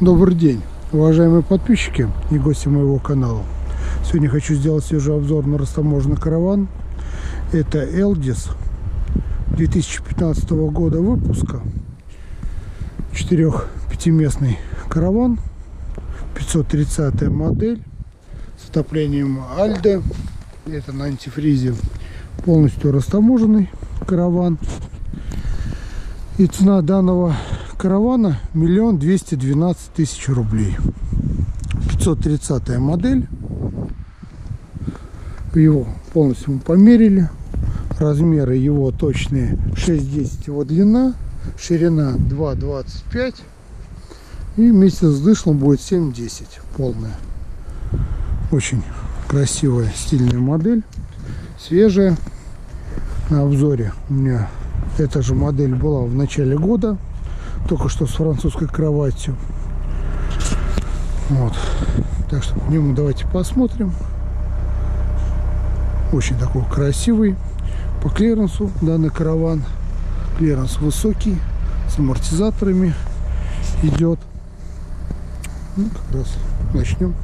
Добрый день, уважаемые подписчики и гости моего канала. Сегодня хочу сделать свежий обзор на растаможенный караван. Это Элдис 2015 года выпуска. Четырех-пятиместный караван. 530 модель с отоплением Альде. Это на антифризе. Полностью растаможенный караван. И цена данного каравана миллион двести двенадцать тысяч рублей. 530 модель. Его полностью мы померили. Размеры его точные 6,10 его длина ширина 2,25 и вместе с дышлом будет 7,10 полная. Очень красивая стильная модель. Свежая. На обзоре у меня эта же модель была в начале года только что с французской кроватью. Вот. Так что к нему давайте посмотрим. Очень такой красивый. По клиренсу данный караван. Клиренс высокий, с амортизаторами идет. Ну, как раз начнем.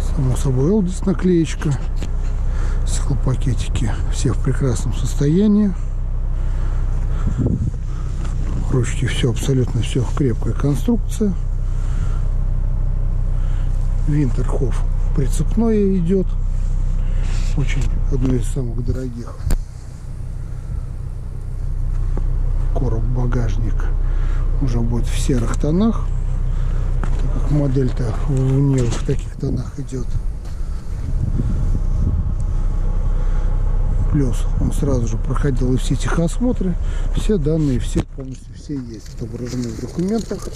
Само собой Элдис наклеечка. Стеклопакетики все в прекрасном состоянии ручки все абсолютно все крепкая конструкция винтерхоф прицепное идет очень одно из самых дорогих. Короб багажник уже будет в серых тонах. Так как модель-то не в таких тонах идет плюс он сразу же проходил и все техосмотры все данные все полностью все есть отображены в документах.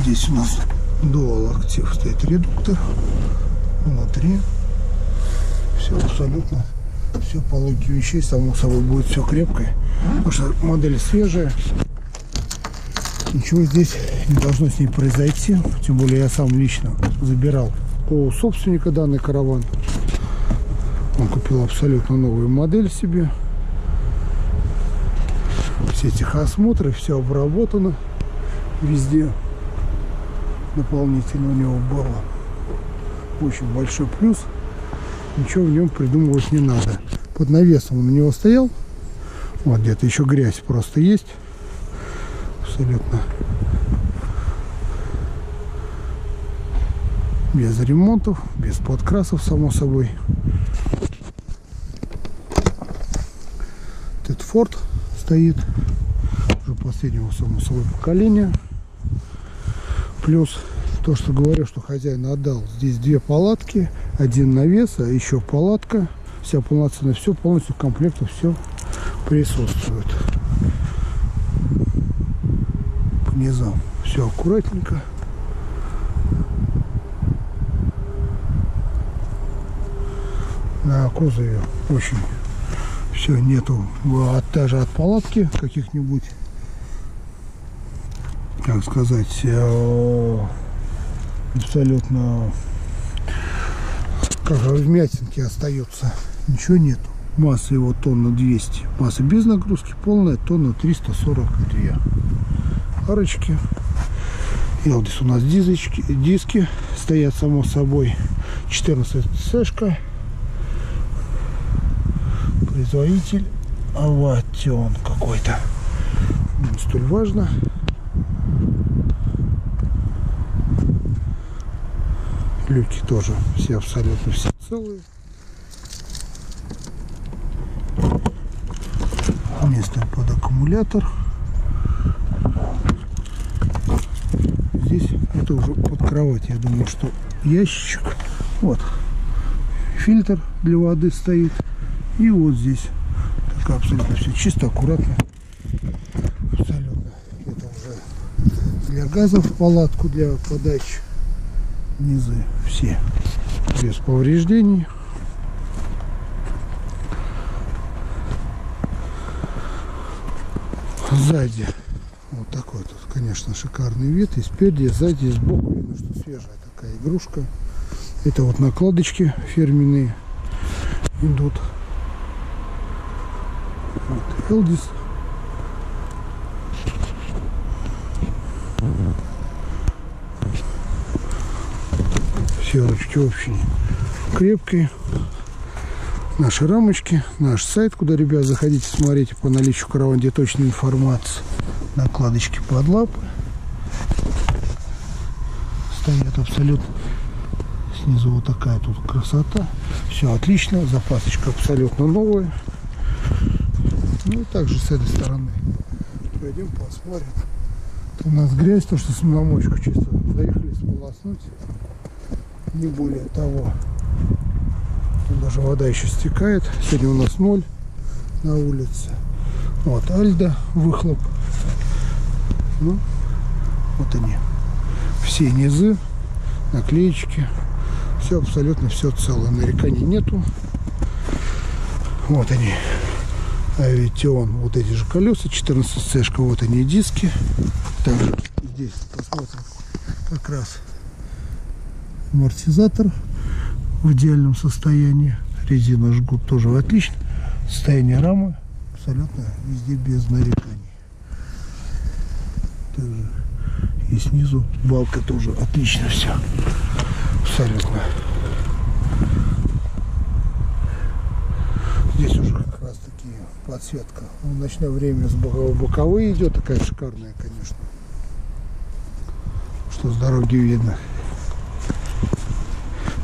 Здесь у нас дуал актив стоит редуктор. Внутри все абсолютно все по логике вещей само собой будет все крепкое. Потому что модель свежая ничего здесь не должно с ней произойти. Тем более я сам лично забирал у собственника данный караван. Он купил абсолютно новую модель себе. Все техосмотры, все обработано везде. Дополнительно у него было. Очень большой плюс. Ничего в нем придумывать не надо. Под навесом он у него стоял. Вот где-то еще грязь просто есть абсолютно без ремонтов, без подкрасов, само собой. Этот Форд стоит уже последнего, само собой, поколения. Плюс то, что говорю, что хозяин отдал. Здесь две палатки, один навес, а еще палатка. Вся полноценная, все полностью в комплекте, все присутствует. Низом. Все аккуратненько. На кузове очень все нету от, даже от палатки каких-нибудь как сказать э, абсолютно как вмятинки остается ничего нету масса его тонна 200 масса без нагрузки полная тонна 342 арочки. Елдис у нас дизочки, диски стоят само собой. 14 сэшка. Производитель Аватион какой-то. Не столь важно. Люки тоже все абсолютно все целые. Место под аккумулятор. Это уже под кровать. Я думаю, что ящичек. Вот. Фильтр для воды стоит. И вот здесь. Так абсолютно все чисто, аккуратно. Абсолютно. Это уже для газов палатку, для подачи. Низы все без повреждений. Сзади вот такой тут, конечно, шикарный вид. И спереди, и сзади, и сбоку видно, что свежая такая игрушка. Это вот накладочки фирменные идут. Вот, Элдис. Все ручки очень крепкие. Наши рамочки, наш сайт, куда, ребят, заходите, смотрите по наличию караван, где точная информация. Накладочки под лапы. Стоят абсолютно снизу вот такая тут красота. Все отлично, запасочка абсолютно новая. Ну и также с этой стороны. Пойдем посмотрим. у нас грязь, то что с намочку чисто заехали сполоснуть. Не более того. Тут даже вода еще стекает. Сегодня у нас ноль на улице. Вот Альда, выхлоп. Ну, вот они. Все низы, наклеечки. Все абсолютно все целое. Нареканий нету. Вот они. Авитион. Вот эти же колеса. 14 цешка. Вот они диски. Также здесь посмотрим как раз амортизатор в идеальном состоянии. Резина жгут тоже в отличном состоянии рамы. Абсолютно везде без нареканий. И снизу балка тоже отлично все. Абсолютно. Здесь уже как раз таки подсветка. В ночное время с боковые идет, такая шикарная, конечно. Что с дороги видно.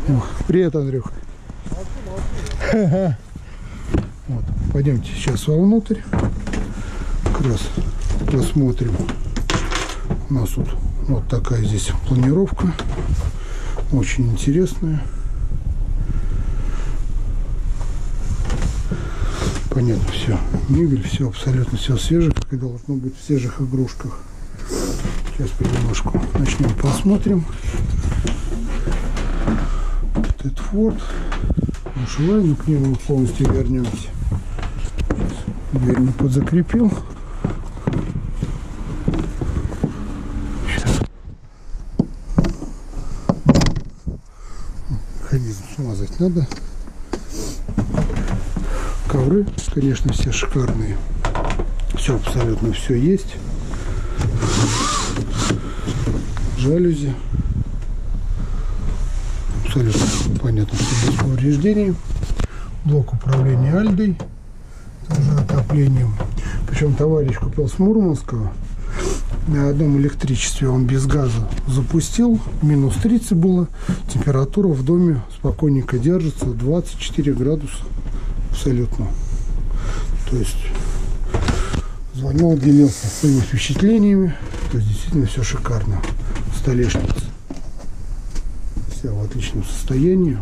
О, привет, Андрюх. Вот, пойдемте сейчас вовнутрь. Как раз посмотрим. У нас тут вот такая здесь планировка. Очень интересная. Понятно, все. Мебель, все абсолютно все свежее, как и должно быть в свежих игрушках. Сейчас понемножку начнем посмотрим. Этот Форд. Ушивай, но к нему полностью вернемся. Дверь не подзакрепил. Смазать надо. Ковры, конечно, все шикарные. Все абсолютно все есть. Жалюзи. Абсолютно понятно, что без повреждений. Блок управления Альдой. Тоже отоплением. Причем товарищ купил с Мурманского на одном электричестве он без газа запустил, минус 30 было, температура в доме спокойненько держится, 24 градуса абсолютно. То есть звонил, делился своими впечатлениями, то есть действительно все шикарно. Столешница вся в отличном состоянии.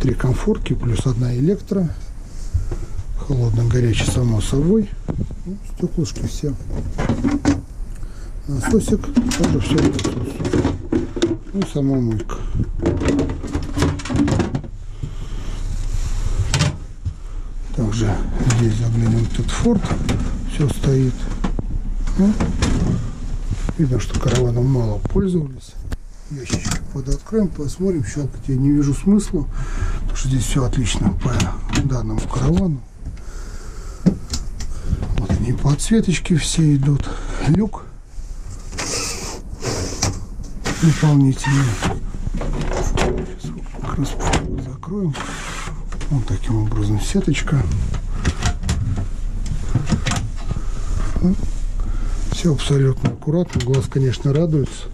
Три комфорки плюс одна электро холодно-горячий, само собой. Ну, стеклышки все. Насосик тоже все Ну, сама мойка. Также здесь заглянем этот форт. Все стоит. Ну, видно, что караваном мало пользовались. Ящички подоткроем, посмотрим. Щелкать я не вижу смысла, потому что здесь все отлично по данному каравану. И подсветочки все идут. Люк дополнительный. Сейчас как раз закроем. Вот таким образом сеточка. Все абсолютно аккуратно. Глаз, конечно, радуется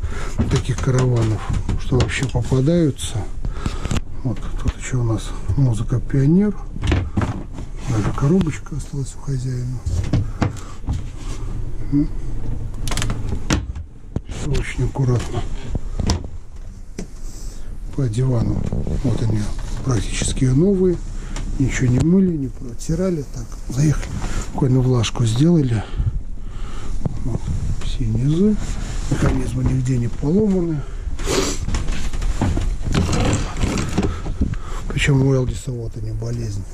таких караванов, что вообще попадаются. Вот тут еще у нас музыка пионер. Даже коробочка осталась у хозяина. Все очень аккуратно по дивану. Вот они практически новые. Ничего не мыли, не протирали. Так, заехали, буквально влажку сделали. Вот, все низы. Механизмы нигде не поломаны. Причем у Элдиса вот они болезнь.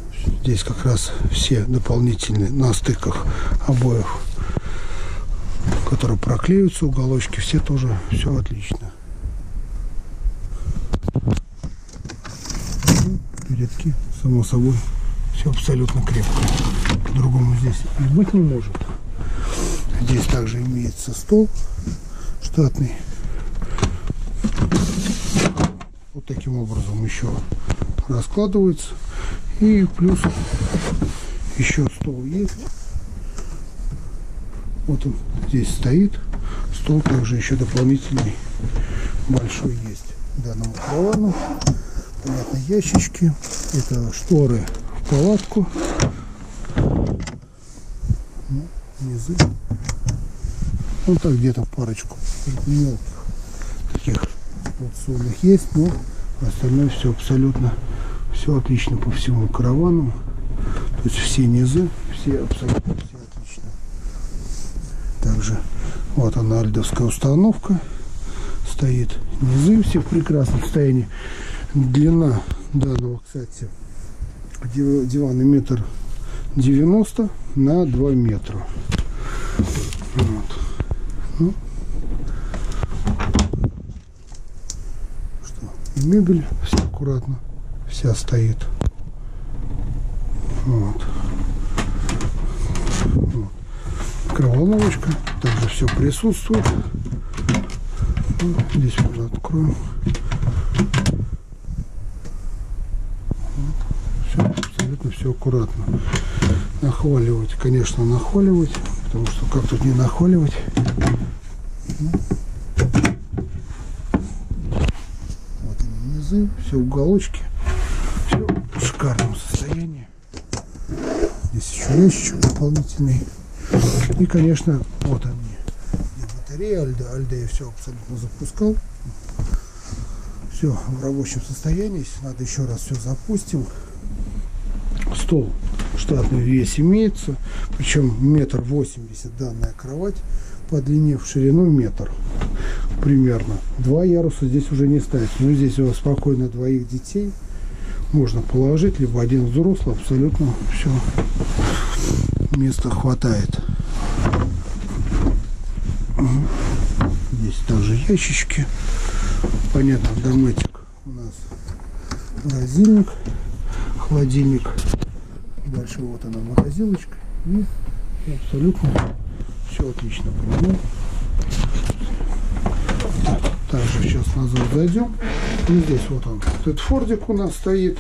Здесь как раз все дополнительные на стыках обоев которые проклеются, уголочки, все тоже, все отлично. Передки, само собой, все абсолютно крепко. По-другому здесь быть не может. Здесь также имеется стол штатный. Вот таким образом еще раскладывается. И плюс еще стол есть. Вот он здесь стоит. Стол также еще дополнительный большой есть данному каравану. Понятно, ящички. Это шторы в палатку. Ну, низы. Вот так где-то парочку мелких таких вот сольных есть, но остальное все абсолютно все отлично по всему каравану. То есть все низы, все абсолютно. Также вот она альдовская установка стоит. Низы все в прекрасном состоянии. Длина данного, кстати, дивана метр девяносто на два метра. Вот. Ну, что, мебель все аккуратно, вся стоит. Вот. Микроволновочка, также все присутствует. Здесь можно откроем. Все, абсолютно все аккуратно. Нахваливать, конечно, нахваливать, потому что как тут не нахваливать. Вот низы, все уголочки, все в шикарном состоянии. Здесь еще ящичек дополнительный. И, конечно, вот они. Батарея, Альда, Альда я все абсолютно запускал. Все в рабочем состоянии. Надо еще раз все запустим. Стол штатный вес имеется. Причем метр восемьдесят данная кровать по длине в ширину метр примерно. Два яруса здесь уже не ставить. Но здесь у вас спокойно двоих детей можно положить, либо один взрослый, абсолютно все места хватает. Здесь также ящички. Понятно, дометик у нас морозильник, холодильник. Дальше вот она морозилочка. И абсолютно все отлично понимаю. Также сейчас назад зайдем. И здесь вот он. Этот фордик у нас стоит.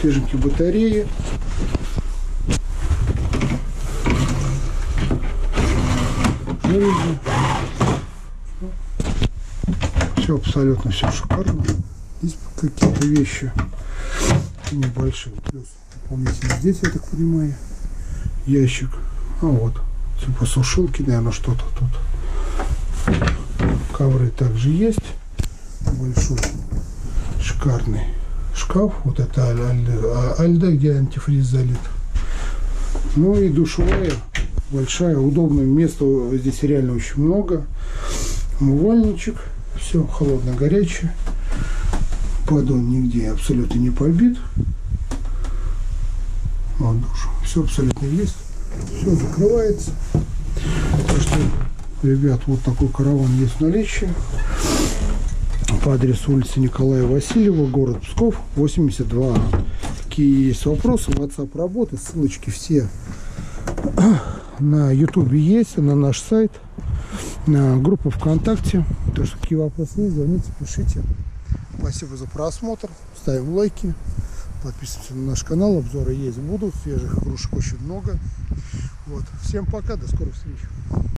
Свеженькие батареи. Железо. Все абсолютно все шикарно. Здесь какие-то вещи небольшие. Плюс дополнительно здесь, я так понимаю, ящик. А вот, типа сушилки, наверное, что-то тут. Ковры также есть. Большой, шикарный шкаф. Вот это Альда, Альда где антифриз залит. Ну и душевая, большая, удобное место. Здесь реально очень много. Умывальничек. Все холодно-горячее. Подон нигде абсолютно не побит. Вот душ. Все абсолютно есть. Все закрывается. Так что, ребят, вот такой караван есть в наличии. По адресу улицы Николая Васильева, город Псков, 82. Какие есть вопросы, WhatsApp работы, ссылочки все на YouTube есть, на наш сайт, на группу ВКонтакте. То, что какие вопросы есть, звоните, пишите. Спасибо за просмотр. Ставим лайки. Подписываемся на наш канал. Обзоры есть будут. Свежих игрушек очень много. Вот. Всем пока. До скорых встреч.